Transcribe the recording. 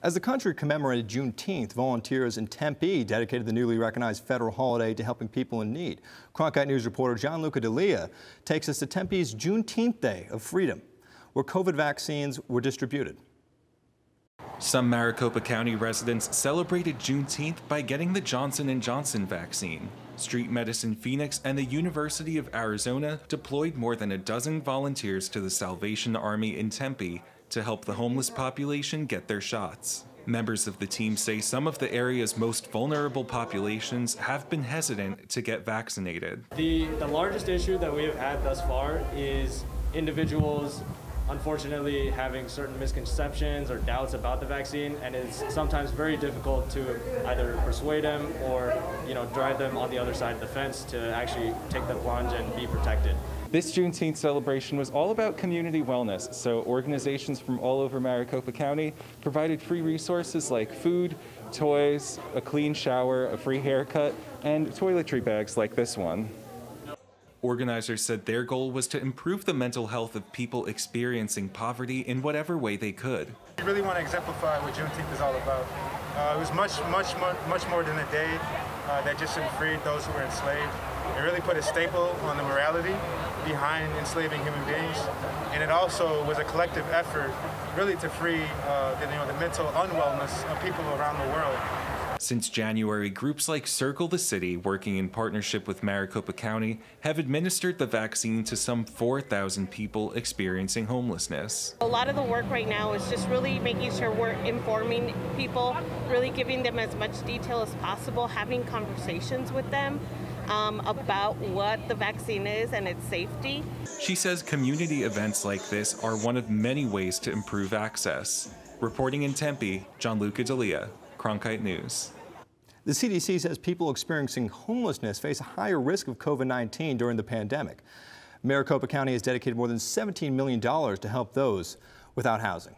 As the country commemorated Juneteenth, volunteers in Tempe dedicated the newly recognized federal holiday to helping people in need. Cronkite News reporter Gianluca D'Elia takes us to Tempe's Juneteenth Day of Freedom, where COVID vaccines were distributed. Some Maricopa County residents celebrated Juneteenth by getting the Johnson & Johnson vaccine. Street Medicine Phoenix and the University of Arizona deployed more than a dozen volunteers to the Salvation Army in Tempe to help the homeless population get their shots. Members of the team say some of the area's most vulnerable populations have been hesitant to get vaccinated. The, the largest issue that we have had thus far is individuals unfortunately having certain misconceptions or doubts about the vaccine and it's sometimes very difficult to either persuade them or you know drive them on the other side of the fence to actually take the plunge and be protected. This Juneteenth celebration was all about community wellness, so organizations from all over Maricopa County provided free resources like food, toys, a clean shower, a free haircut, and toiletry bags like this one. Organizers said their goal was to improve the mental health of people experiencing poverty in whatever way they could. We really want to exemplify what Juneteenth is all about. Uh, it was much, much, much, much more than a day uh, that just freed those who were enslaved. It really put a staple on the morality behind enslaving human beings, and it also was a collective effort, really, to free uh, the, you know, the mental unwellness of people around the world. Since January, groups like Circle the City, working in partnership with Maricopa County, have administered the vaccine to some 4,000 people experiencing homelessness. A lot of the work right now is just really making sure we're informing people, really giving them as much detail as possible, having conversations with them. Um, about what the vaccine is and its safety. She says community events like this are one of many ways to improve access. Reporting in Tempe, Gianluca D'Elia, Cronkite News. The CDC says people experiencing homelessness face a higher risk of COVID-19 during the pandemic. Maricopa County has dedicated more than $17 million to help those without housing.